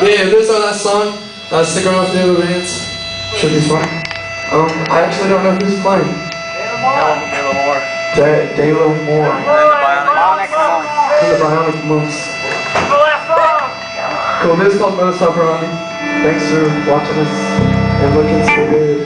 Yeah, this is our last song. Uh, stick around with the other bands. Should be fun. Um, I actually don't know who's playing. Dale Moore. Da- Dalo Moore. Bionic Monks. And the Bionic Monks. Cool, this is called Modus Operandi. Thanks for watching us and looking so good.